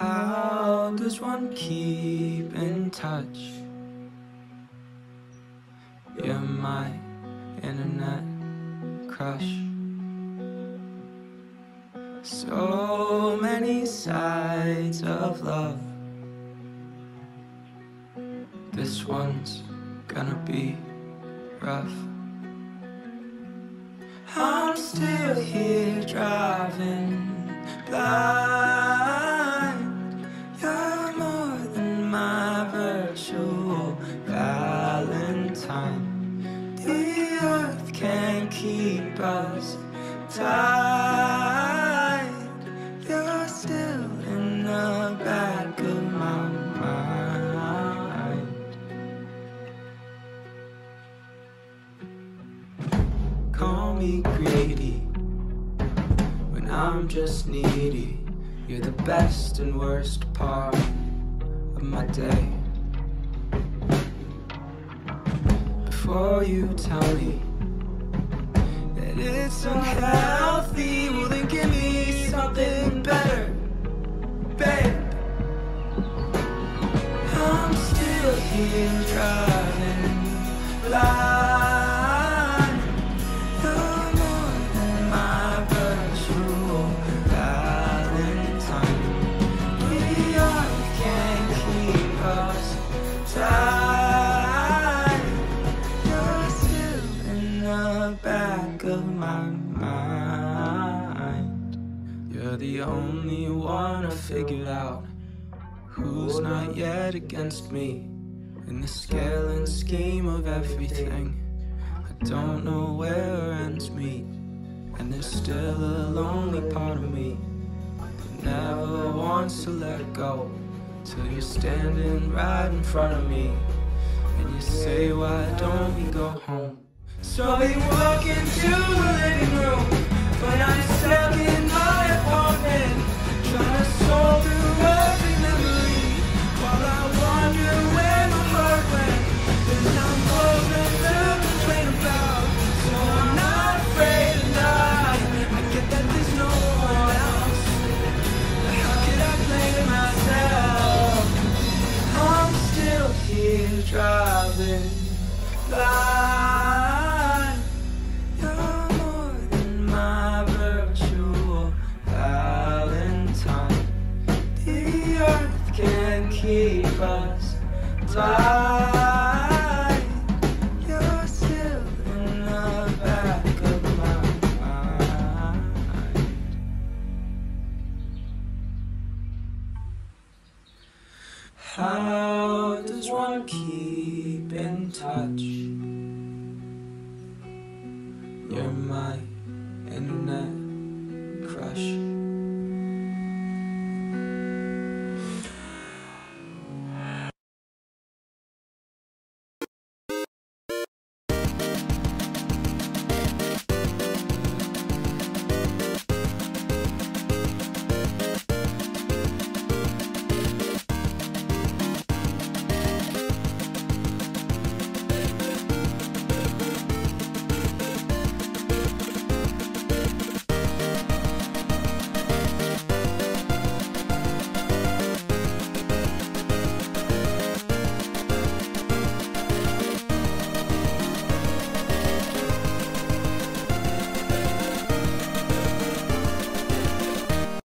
How does one keep in touch? You're my internet crush. So many sides of love. This one's gonna be rough. I'm still here driving blind. The earth can't keep us tied. You're still in the back of my mind. Call me greedy when I'm just needy. You're the best and worst part of my day. Before you tell me that it's unhealthy, well then give me something better, babe. I'm still here driving blind. The only one I figured out who's not yet against me in the scale and scheme of everything. I don't know where ends meet, and there's still a lonely part of me that never wants to let go till you're standing right in front of me, and you say, Why don't we go home? So we walk into the living room when I'm stuck driving blind. You're more than my virtual Valentine. The earth can't keep us tied. You're still in the back of my mind. How does one keep in touch? You're my.